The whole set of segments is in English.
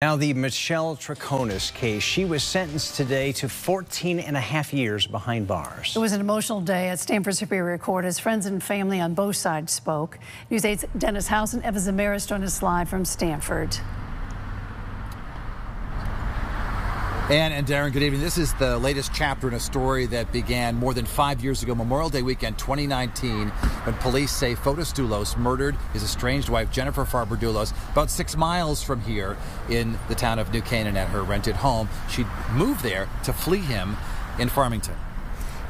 Now, the Michelle Troconis case, she was sentenced today to 14 and a half years behind bars. It was an emotional day at Stamford Superior Court as friends and family on both sides spoke. News 8's Dennis House and Eva Zymaris join us live from Stamford. Ann and Darren, good evening. This is the latest chapter in a story that began more than five years ago, Memorial Day weekend 2019, when police say Fotis Dulos murdered his estranged wife, Jennifer Farber Dulos, about six miles from here in the town of New Canaan at her rented home. She moved there to flee him in Farmington.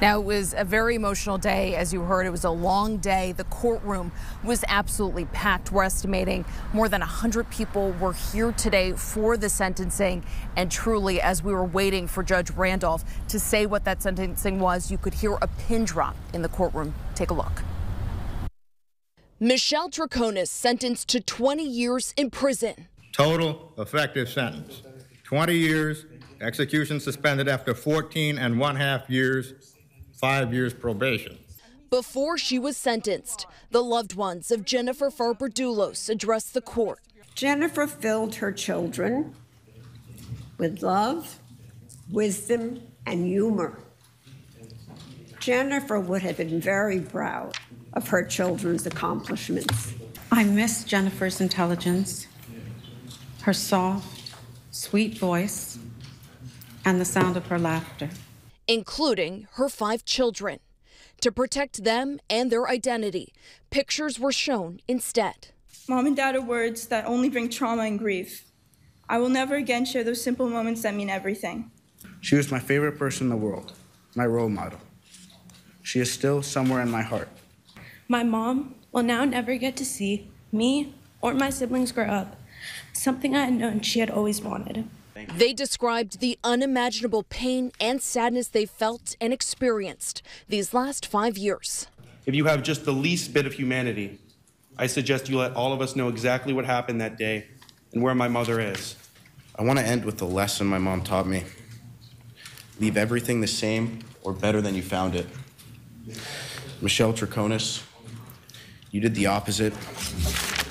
Now, it was a very emotional day. As you heard, it was a long day. The courtroom was absolutely packed. We're estimating more than 100 people were here today for the sentencing. And truly, as we were waiting for Judge Randolph to say what that sentencing was, you could hear a pin drop in the courtroom. Take a look. Michelle Troconis sentenced to 20 years in prison. Total effective sentence 20 years, execution suspended after 14 and one half years five years probation. Before she was sentenced, the loved ones of Jennifer Farber Dulos addressed the court. Jennifer filled her children with love, wisdom, and humor. Jennifer would have been very proud of her children's accomplishments. I miss Jennifer's intelligence, her soft, sweet voice, and the sound of her laughter including her five children. To protect them and their identity, pictures were shown instead. Mom and dad are words that only bring trauma and grief. I will never again share those simple moments that mean everything. She was my favorite person in the world, my role model. She is still somewhere in my heart. My mom will now never get to see me or my siblings grow up, something I had known she had always wanted. They described the unimaginable pain and sadness they felt and experienced these last five years. If you have just the least bit of humanity, I suggest you let all of us know exactly what happened that day and where my mother is. I want to end with the lesson my mom taught me leave everything the same or better than you found it. Michelle Troconis, you did the opposite.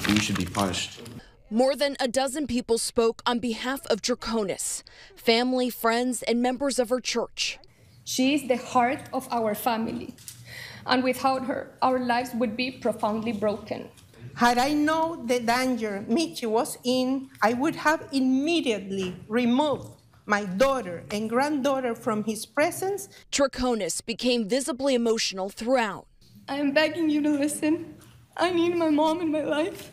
You should be punished. More than a dozen people spoke on behalf of Troconis, family, friends, and members of her church. She is the heart of our family, and without her, our lives would be profoundly broken. Had I known the danger Michi was in, I would have immediately removed my daughter and granddaughter from his presence. Troconis became visibly emotional throughout. I am begging you to listen. I need my mom in my life.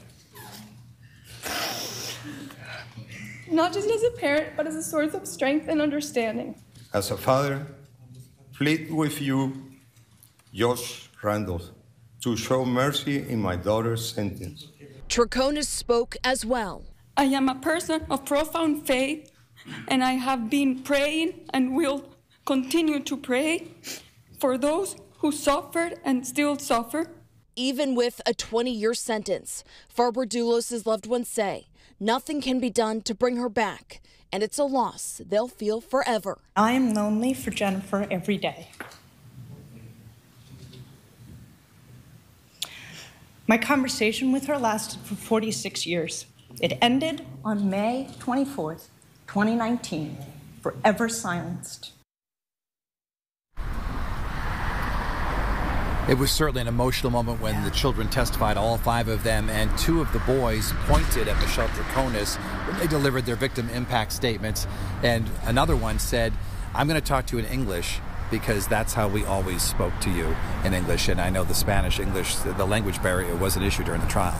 Not just as a parent, but as a source of strength and understanding. As a father, plead with you, Josh Randolph, to show mercy in my daughter's sentence. Troconis spoke as well. I am a person of profound faith, and I have been praying and will continue to pray for those who suffered and still suffer. Even with a 20 year sentence, Farber Dulos' loved ones say Nothing can be done to bring her back, and it's a loss they'll feel forever. I am lonely for Jennifer every day. My conversation with her lasted for 46 years. It ended on May 24th, 2019, forever silenced. It was certainly an emotional moment when the children testified, all five of them, and two of the boys pointed at Michelle Troconis when they delivered their victim impact statements. And another one said, I'm going to talk to you in English because that's how we always spoke to you in English. And I know the Spanish English, the language barrier was an issue during the trial.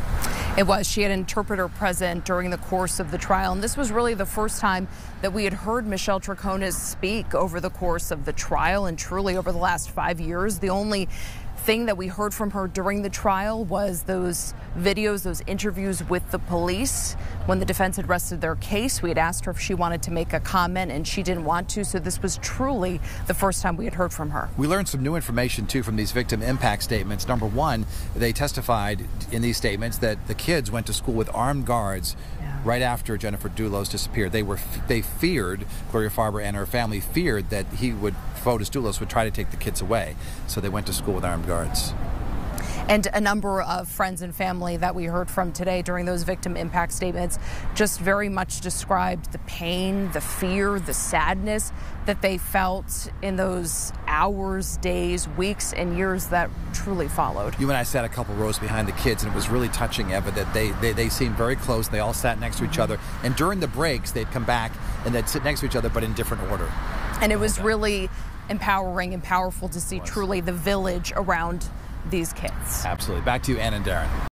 It was. She had an interpreter present during the course of the trial. And this was really the first time that we had heard Michelle Troconis speak over the course of the trial and truly over the last five years. The only thing that we heard from her during the trial was those videos, those interviews with the police. When the defense had rested their case, we had asked her if she wanted to make a comment, and she didn't want to. So this was truly the first time we had heard from her. We learned some new information, too, from these victim impact statements. Number one, they testified in these statements that the kids went to school with armed guards. Right after Jennifer Dulos disappeared. They were they feared Gloria Farber and her family feared that he would Fotis Dulos would try to take the kids away. So they went to school with armed guards. And a number of friends and family that we heard from today during those victim impact statements just very much described the pain, the fear, the sadness that they felt in those hours, days, weeks, and years that truly followed. You and I sat a couple rows behind the kids, and it was really touching, Eva, that they, they, they seemed very close. They all sat next to each mm-hmm. other. And during the breaks, they'd come back and they'd sit next to each other, but in different order. And it was really empowering and powerful to see truly the village around these kids. Absolutely. Back to you, Ann and Darren.